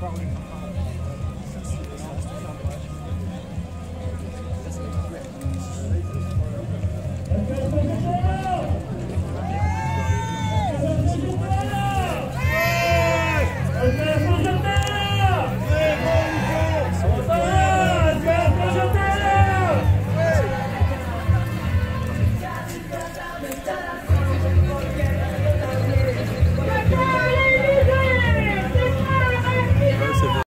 Parle.